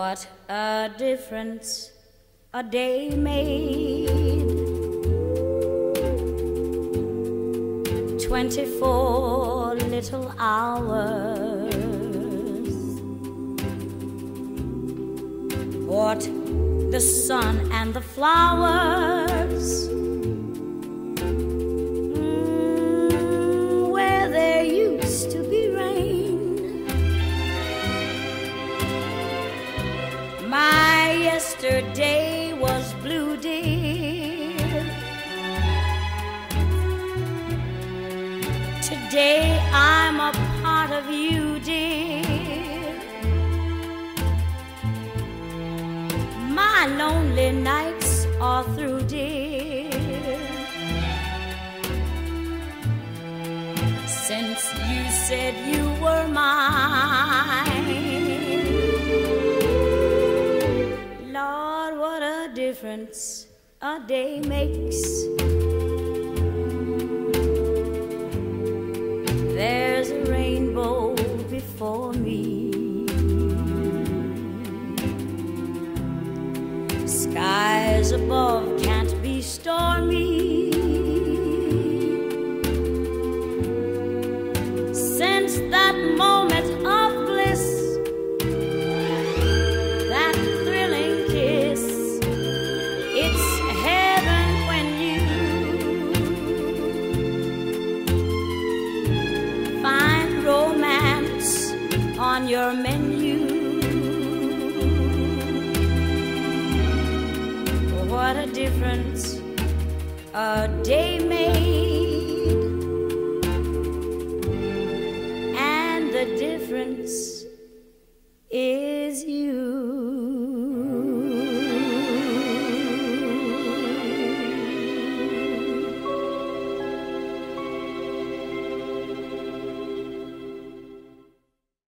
What a difference a day made. Twenty four little hours. What the sun and the flowers. Yesterday was blue, dear. Today I'm a part of you, dear. My lonely nights are through, dear. Since you said you were mine. Difference a day makes. There's a rainbow before me. Skies above can't be stormy. On your menu. What a difference a day made, and the difference.